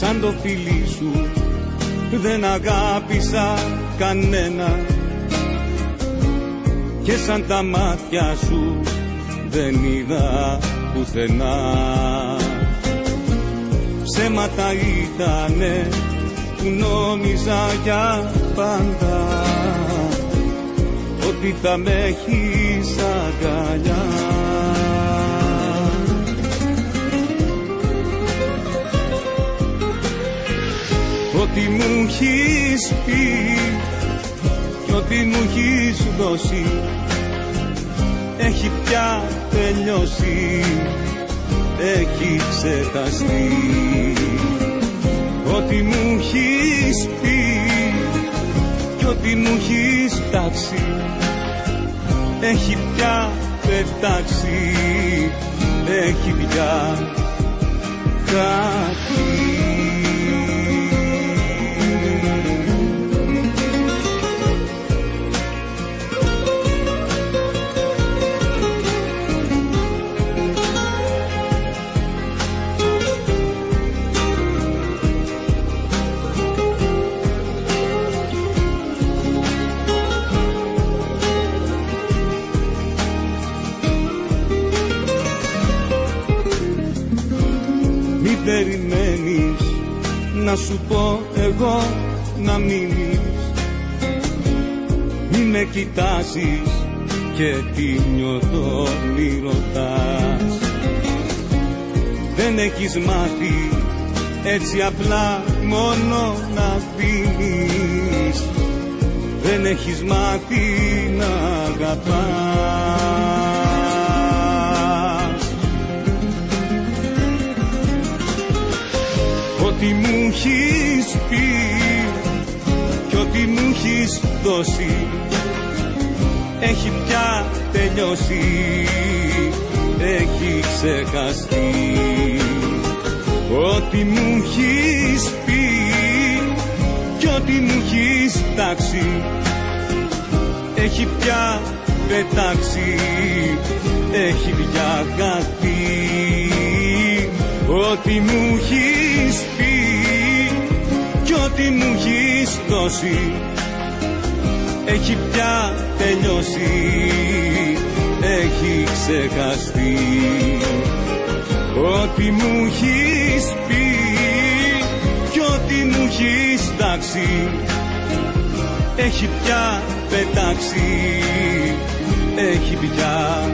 Σαν το φίλι σου δεν αγάπησα κανένα και σαν τα μάτια σου δεν είδα πουθενά. Ψέματα ήτανε που νόμιζα για πάντα. Ότι θα με έχεις αγκαλιά. Ό,τι μου έχεις πει κι ό,τι μου έχεις δώσει έχει πια τελειώσει έχει ξεχαστεί. Ό,τι μου έχεις πει κι ό,τι μου έχεις τάξει έχει πια πετάξει έχει πια κάτι περιμένεις να σου πω εγώ να μείνεις. Μη με κοιτάζεις και τι νιώθω μη ρωτάς. Δεν έχεις μάθει έτσι απλά μόνο να δίνεις Δεν έχεις μάθει να αγαπάς μου έχεις πει κι ό,τι μου έχεις δώσει έχει πια τελειώσει, έχει ξεχαστεί. Ό,τι μου έχεις πει κι ό,τι μου έχεις τάξει έχει πια πετάξει, έχει πια χαθεί Ό,τι μου έχεις πει κι ό,τι μου έχεις δώσει έχει πια τελειώσει, έχει ξεχαστεί. Ό,τι μου έχεις πει κι ό,τι μου έχεις τάξει έχει πια πετάξει, έχει πια